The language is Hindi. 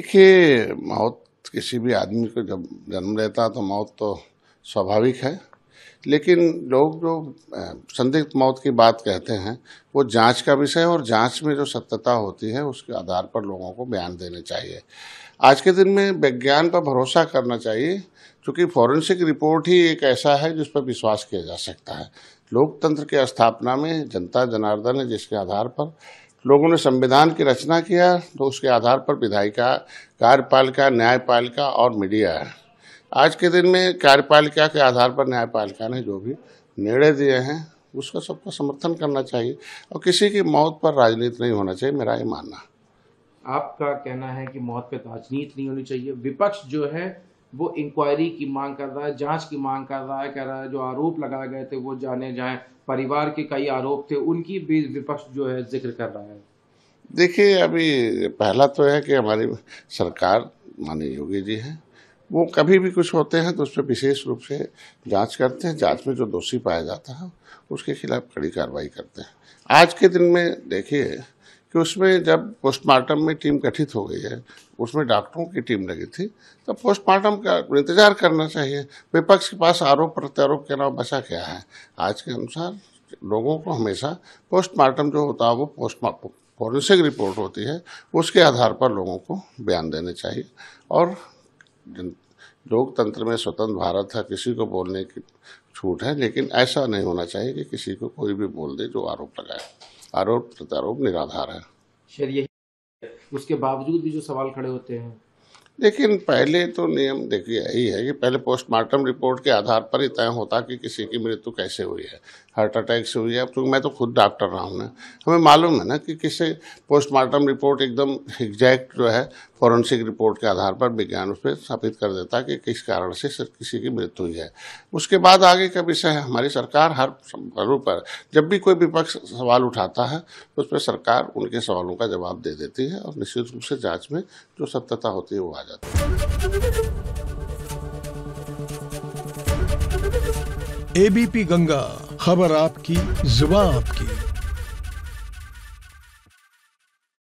देखिए, मौत किसी भी आदमी को जब जन्म लेता है तो मौत तो स्वाभाविक है। लेकिन लोग जो संदिग्ध मौत की बात कहते हैं, वो जाँच का विषय है और जाँच में जो सत्यता होती है, उसके आधार पर लोगों को बयान देने चाहिए। आज के दिन में विज्ञान पर भरोसा करना चाहिए, क्योंकि फॉरेंसिक रिपोर्ट ही एक ऐसा है जिस पर विश्वास किया जा सकता है। लोकतंत्र की स्थापना में जनता, जनार्दन है जिसके आधार पर लोगों ने संविधान की रचना किया तो उसके आधार पर विधायिका, कार्यपालिका, न्यायपालिका और मीडिया है। आज के दिन में कार्यपालिका के आधार पर न्यायपालिका ने जो भी निर्णय दिए हैं, उसका सबका समर्थन करना चाहिए और किसी की मौत पर राजनीति नहीं होना चाहिए, मेरा ये मानना आपका कहना है कि मौत पे राजनीति नहीं होनी चाहिए। विपक्ष जो है वो इंक्वायरी की मांग कर रहा है, जाँच की मांग कर रहा है, कह रहा है जो आरोप लगाए गए थे, वो जाने जाए। परिवार के कई आरोप थे, उनकी भी विपक्ष जो है ज़िक्र कर रहा है। देखिए, अभी पहला तो है कि हमारी सरकार, माननीय योगी जी हैं, वो कभी भी कुछ होते हैं तो उस पर विशेष रूप से जाँच करते हैं। जाँच में जो दोषी पाया जाता है, उसके खिलाफ कड़ी कार्रवाई करते हैं। आज के दिन में देखिए कि उसमें जब पोस्टमार्टम में टीम गठित हो गई है, उसमें डॉक्टरों की टीम लगी थी तो पोस्टमार्टम का इंतज़ार करना चाहिए। विपक्ष के पास आरोप प्रत्यारोप के अलावा बचा क्या है? आज के अनुसार लोगों को हमेशा पोस्टमार्टम जो होता है, वो पोस्टमार्टम फॉरेंसिक रिपोर्ट होती है, उसके आधार पर लोगों को बयान देने चाहिए। और लोकतंत्र में स्वतंत्र भारत है, किसी को बोलने की छूट है, लेकिन ऐसा नहीं होना चाहिए कि किसी को कोई भी बोल दे जो आरोप लगाए। आरोप प्रत्यारोप निराधार है। यही उसके बावजूद भी जो सवाल खड़े होते हैं। लेकिन पहले तो नियम देखिए यही है कि पहले पोस्टमार्टम रिपोर्ट के आधार पर ही तय होता कि किसी की मृत्यु कैसे हुई है। हार्ट अटैक से हुई है। क्योंकि मैं तो खुद डॉक्टर रहा हूँ ना। हमें मालूम है ना कि किसे पोस्टमार्टम रिपोर्ट एकदम एग्जैक्ट जो है, फॉरेंसिक रिपोर्ट के आधार पर विज्ञान उस पर स्थापित कर देता है कि किस कारण से किसी की मृत्यु हुई है। उसके बाद आगे का विषय है हमारी सरकार हर पहलू पर, जब भी कोई विपक्ष सवाल उठाता है तो उस पर सरकार उनके सवालों का जवाब दे देती है और निश्चित रूप से जाँच में जो सत्यता होती है वो आ जाती है। एबीपी गंगा। खबर आपकी जुबा आपकी।